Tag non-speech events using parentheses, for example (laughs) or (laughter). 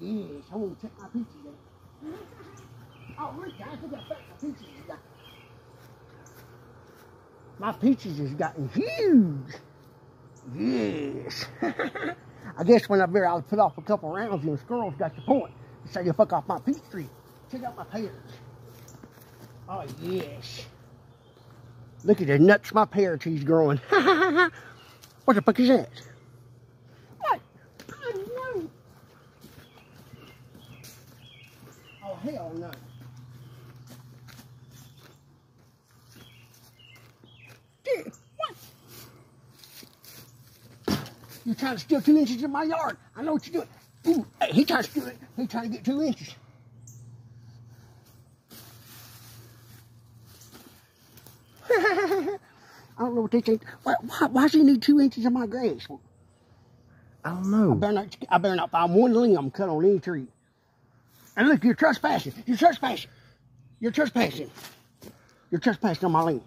I want to check my peaches out. Oh, look, guys, look how fat my peaches has got. My peaches has gotten huge. Yes. (laughs) I guess when I better I'll put off a couple rounds and the squirrels got the point. So you fuck off my peach tree. Check out my pears. Oh yes. Look at the nuts my pear tree's growing. (laughs) what the fuck is that? What? I know. Oh hell no. Dude, what? You're trying to steal two inches of my yard. I know what you're doing. Ooh, hey, he trying to steal it. He trying to get two inches. (laughs) I don't know what they think. Why, why, why does he need two inches of my grass? I don't know. I better not, I better not find one limb cut on any tree. And look, you're trespassing. You're trespassing. You're trespassing. You're trespassing on my land.